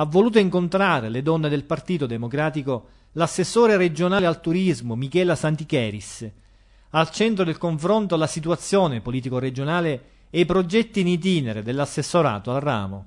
ha voluto incontrare le donne del Partito Democratico l'assessore regionale al turismo Michela Santicheris. Al centro del confronto la situazione politico-regionale e i progetti in itinere dell'assessorato al ramo.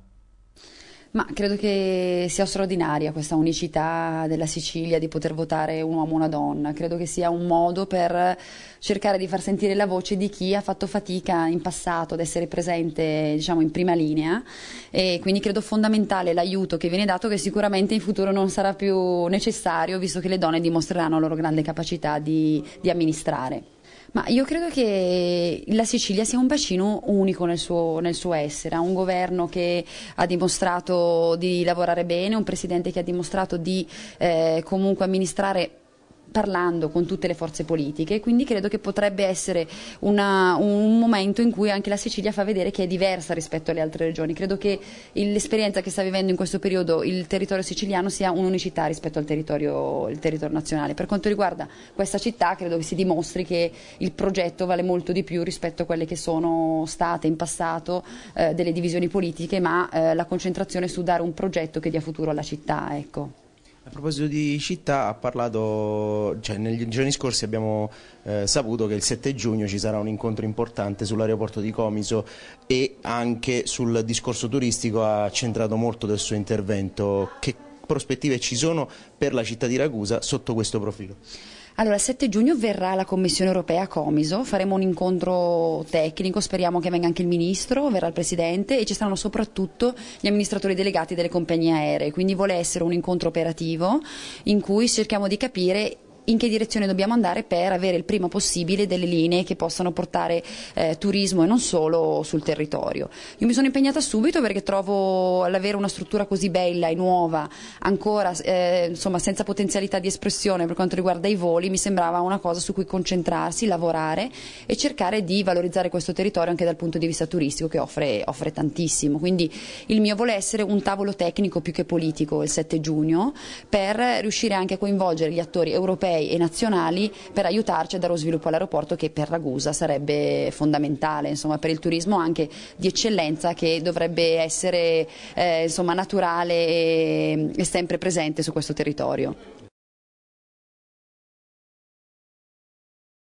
Ma credo che sia straordinaria questa unicità della Sicilia di poter votare un uomo o una donna. Credo che sia un modo per cercare di far sentire la voce di chi ha fatto fatica in passato ad essere presente diciamo, in prima linea e quindi credo fondamentale l'aiuto che viene dato che sicuramente in futuro non sarà più necessario visto che le donne dimostreranno la loro grande capacità di, di amministrare. Ma io credo che la Sicilia sia un bacino unico nel suo, nel suo, essere, ha un governo che ha dimostrato di lavorare bene, un presidente che ha dimostrato di eh, comunque amministrare parlando con tutte le forze politiche, quindi credo che potrebbe essere una, un momento in cui anche la Sicilia fa vedere che è diversa rispetto alle altre regioni. Credo che l'esperienza che sta vivendo in questo periodo il territorio siciliano sia un'unicità rispetto al territorio, territorio, nazionale. Per quanto riguarda questa città, credo che si dimostri che il progetto vale molto di più rispetto a quelle che sono state in passato eh, delle divisioni politiche, ma eh, la concentrazione su dare un progetto che dia futuro alla città. Ecco. A proposito di città, ha parlato, cioè, negli giorni scorsi abbiamo eh, saputo che il 7 giugno ci sarà un incontro importante sull'aeroporto di Comiso e anche sul discorso turistico ha centrato molto del suo intervento. Che prospettive ci sono per la città di Ragusa sotto questo profilo? Allora, il 7 giugno verrà la Commissione europea a Comiso, faremo un incontro tecnico, speriamo che venga anche il Ministro, verrà il Presidente e ci saranno soprattutto gli amministratori delegati delle compagnie aeree, quindi vuole essere un incontro operativo in cui cerchiamo di capire in che direzione dobbiamo andare per avere il prima possibile delle linee che possano portare eh, turismo e non solo sul territorio. Io mi sono impegnata subito perché trovo l'avere una struttura così bella e nuova, ancora eh, insomma, senza potenzialità di espressione per quanto riguarda i voli, mi sembrava una cosa su cui concentrarsi, lavorare e cercare di valorizzare questo territorio anche dal punto di vista turistico che offre, offre tantissimo. Quindi il mio vuole essere un tavolo tecnico più che politico il 7 giugno per riuscire anche a coinvolgere gli attori europei europei e nazionali per aiutarci a dare lo sviluppo all'aeroporto che per Ragusa sarebbe fondamentale, insomma, per il turismo anche di eccellenza che dovrebbe essere eh, insomma, naturale e, e sempre presente su questo territorio.